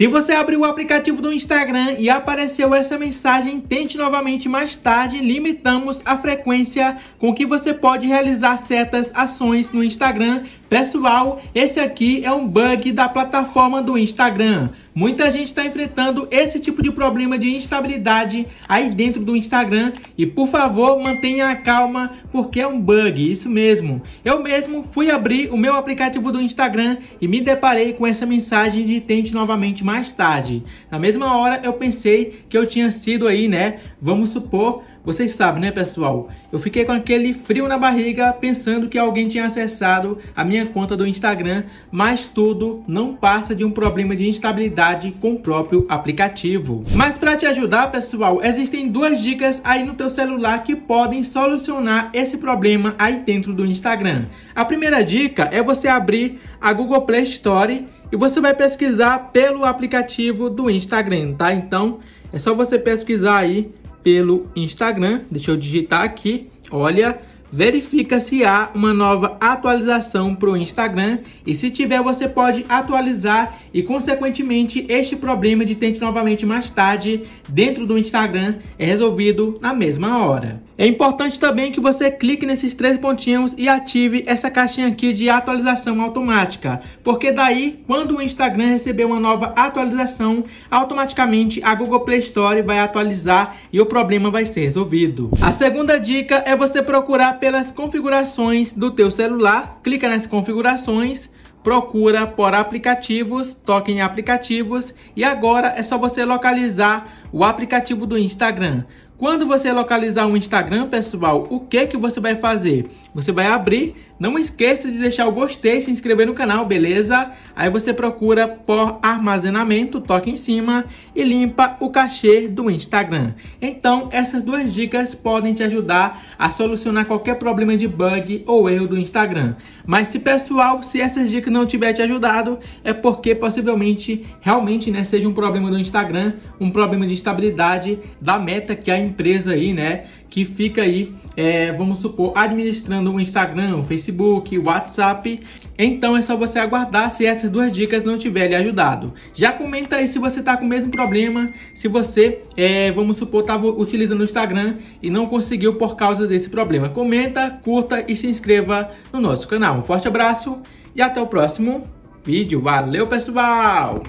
Se você abriu o aplicativo do Instagram e apareceu essa mensagem, tente novamente mais tarde. Limitamos a frequência com que você pode realizar certas ações no Instagram. Pessoal, esse aqui é um bug da plataforma do Instagram. Muita gente está enfrentando esse tipo de problema de instabilidade aí dentro do Instagram. E por favor, mantenha a calma, porque é um bug, isso mesmo. Eu mesmo fui abrir o meu aplicativo do Instagram e me deparei com essa mensagem de tente novamente mais tarde. Na mesma hora eu pensei que eu tinha sido aí, né? Vamos supor, vocês sabem, né, pessoal? Eu fiquei com aquele frio na barriga pensando que alguém tinha acessado a minha conta do Instagram, mas tudo não passa de um problema de instabilidade com o próprio aplicativo. Mas para te ajudar, pessoal, existem duas dicas aí no teu celular que podem solucionar esse problema aí dentro do Instagram. A primeira dica é você abrir a Google Play Store e você vai pesquisar pelo aplicativo do Instagram, tá? Então, é só você pesquisar aí pelo Instagram. Deixa eu digitar aqui. Olha, verifica se há uma nova atualização para o Instagram e se tiver você pode atualizar e consequentemente este problema de tente novamente mais tarde dentro do Instagram é resolvido na mesma hora. É importante também que você clique nesses três pontinhos e ative essa caixinha aqui de atualização automática, porque daí quando o Instagram receber uma nova atualização, automaticamente a Google Play Store vai atualizar e o problema vai ser resolvido. A segunda dica é você procurar pelas configurações do teu celular, clica nas configurações, procura por aplicativos, toque em aplicativos e agora é só você localizar o aplicativo do Instagram. Quando você localizar o Instagram, pessoal, o que que você vai fazer? Você vai abrir não esqueça de deixar o gostei e se inscrever no canal, beleza? Aí você procura por armazenamento, toca em cima e limpa o cachê do Instagram. Então, essas duas dicas podem te ajudar a solucionar qualquer problema de bug ou erro do Instagram. Mas se pessoal, se essas dicas não tiver te ajudado, é porque possivelmente realmente, né, seja um problema do Instagram, um problema de estabilidade da meta que a empresa aí, né, que fica aí, é, vamos supor, administrando o Instagram, o Facebook, WhatsApp. Então é só você aguardar se essas duas dicas não tiverem ajudado. Já comenta aí se você está com o mesmo problema, se você, é, vamos supor, estava utilizando o Instagram e não conseguiu por causa desse problema. Comenta, curta e se inscreva no nosso canal. Um forte abraço e até o próximo vídeo. Valeu, pessoal!